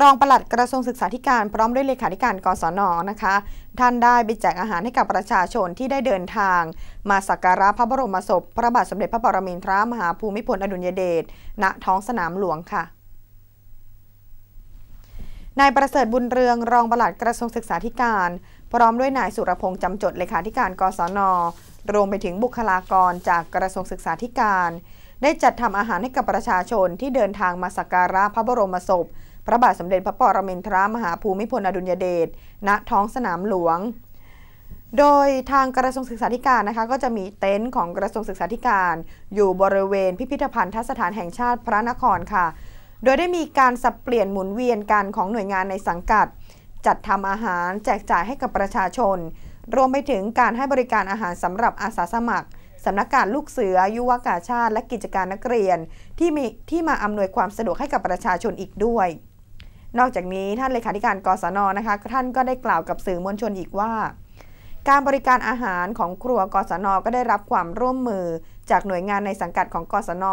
รองปลัดกระทรวงศึกษาธิการพร้อมด้วยเลขาธิการกศนนะคะ ท่านได้ไปแจกอาหารให้กับประชาชนที่ได้เดินทาง มาสักการะพระบรมศพ พระบาทสมเด็จพระปรมินทรามหาภูมิพลอดุลยเดชณท้องสนามหลวงค่ะนายประเสริฐบุญเรืองรองปลัดกระทรวงศึกษาธิการ พร้อมด้วยนายสุรพงษ์จำจดเลขาธิการกศนรวมไปถึงบุคลากรจากกระทรวงศึกษาธิการ ได้จัดทำอาหารให้กับประชาชนที่เดินทางมาสักการะพระบรมศพ พระบาทสมเด็จพระปรมินทรามหาภูมิพลอดุลยเดช ณ ท้องสนามหลวง โดยทางกระทรวงศึกษาธิการนะคะก็จะมีเต็นท์ของกระทรวงศึกษาธิการ อยู่บริเวณพิพิธภัณฑสถานแห่งชาติพระนครค่ะ โดยได้มีการสับเปลี่ยนหมุนเวียนกันของหน่วยงานในสังกัด จัดทำอาหารแจกจ่ายให้กับประชาชน รวมไปถึงการให้บริการอาหารสำหรับอาสาสมัคร สำนักการลูกเสือ ยุวกาชาติ และกิจการนักเรียน ที่มีที่มาอำนวยความสะดวกให้กับประชาชนอีกด้วย นอกจากนี้ท่านเลขาธิการกศนนะคะท่านก็ได้กล่าวกับสื่อมวลชนอีกว่า การบริการอาหารของครัวกศนก็ได้รับความร่วมมือ จากหน่วยงานในสังกัดของกศน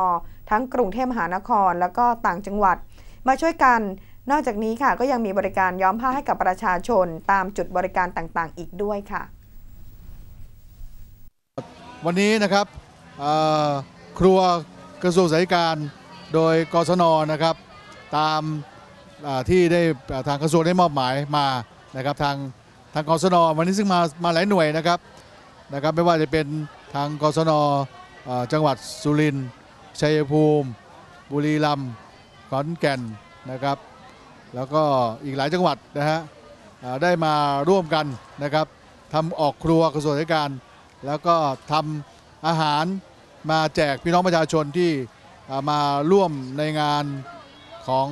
ทั้งกรุงเทพมหานคร แล้วก็ต่างจังหวัด มาช่วยกันนอกจากนี้ค่ะก็ยังมีบริการย้อมผ้าให้กับประชาชนตามจุดบริการต่างๆ อีกด้วยค่ะ วันนี้นะครับครัวกระทรวงสาธารณการโดยกศนนะครับ ตามที่ได้ทางกระทรวงได้มอบหมายมานะครับทางทางกศนวันนี้ซึ่งมามาหลายหน่วยนะครับนะครับ ไม่ว่าจะเป็นทางกศนจังหวัดสุรินทร์ชัยภูมิ บุรีรัมย์ขอนแก่นนะครับ แล้วก็อีกหลายจังหวัดนะฮะได้มาร่วมกันนะครับทำออกครัวกระทรวงสาธารณการ แล้วก็ทำอาหารมาแจกพี่น้องประชาชนที่มาร่วมในงานของ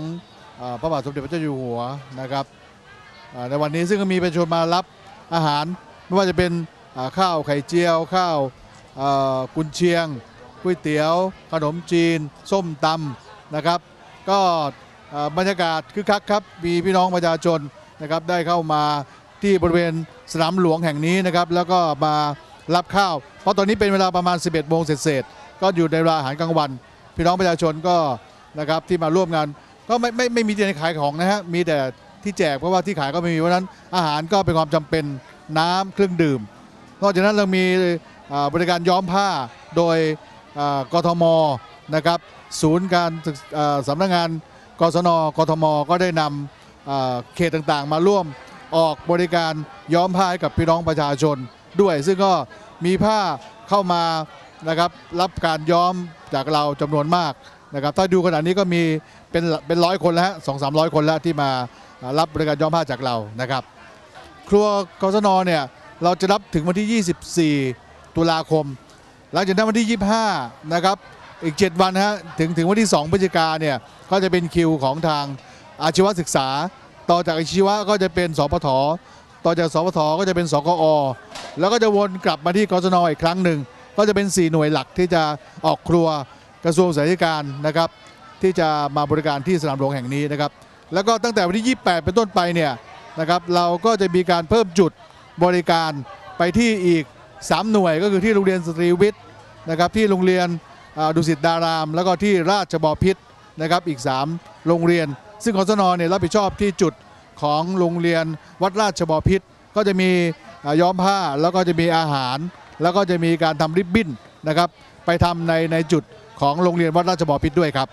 พระบาทสมเด็จพระเจ้าอยู่หัวนะครับในวันนี้ซึ่งก็มีประชาชนมารับอาหารไม่ว่าจะเป็นข้าวไข่เจียว ข้าวกุนเชียงก๋วยเตี๋ยว ขนมจีน ส้มตำนะครับ ก็บรรยากาศคึกคักครับมีพี่น้องประชาชนนะครับได้เข้ามาที่บริเวณสนามหลวงแห่งนี้นะครับ แล้วก็มา รับข้าว เพราะตอนนี้เป็นเวลาประมาณ 11โมงเศษก็อยู่ในเวลาอาหารกลางวัน พี่น้องประชาชนก็นะครับที่มาร่วมงานก็ไม่ไม่ไม่มีที่ไหนขายของนะฮะมีแต่ที่แจกเพราะว่าที่ขายก็ไม่มีเพราะนั้นอาหารก็เป็นความจำเป็นน้ำเครื่องดื่ม นอกจากนั้นเรามีบริการย้อมผ้าโดยกทมนะครับศูนย์การศึกอ่าสำนักงานกศนกทมก็ได้นำอ่าเขตต่างๆ มาร่วมออกบริการย้อมผ้าให้กับพี่น้องประชาชน ด้วย ซึ่งก็มีผ้าเข้ามานะครับรับการย้อมจากเราจำนวนมากนะครับถ้าดูขนาดนี้ก็มีเป็นเป็นร้อยคนแล้วฮะสองสามร้อยคนแล้วที่มารับบริการย้อมผ้าจากเรานะครับ ครัวกศนเนี่ยเราจะรับถึงวันที่ 24 ตุลาคม หลังจากนั้นวันที่ 25 นะครับ อีก 7 วันฮะถึงถึงวันที่ 2 พฤศจิกาเนี่ยก็จะเป็นคิวของทางอาชีวศึกษา ต่อจากอาชีวะก็จะเป็นสปท ต่อจากสปทก็จะเป็นสกอ แล้วก็จะวนกลับมาที่กศนอีกครั้งหนึ่ง ก็จะเป็น 4 หน่วยหลักที่จะออกครัวกระทรวงสาธารณการนะครับที่จะมาบริการที่สนามหลวงแห่งนี้นะครับ แล้วก็ตั้งแต่วันที่ 28 เป็นต้นไปเนี่ยนะครับเราก็จะมีการเพิ่มจุดบริการไปที่อีก 3 หน่วยก็คือที่โรงเรียนสตรีวิทย์นะครับที่โรงเรียนดุสิตดาราม แล้วก็ที่ราชบพิษนะครับอีก 3 โรงเรียน ซึ่งกศนเนี่ยรับผิดชอบที่จุด ของโรงเรียนวัดราชบพิษก็จะมีย้อมผ้าแล้วก็จะมีอาหาร แล้วก็จะมีการทำริบบิ้นนะครับไปทำในในจุดของโรงเรียนวัดราชบพิษด้วยครับ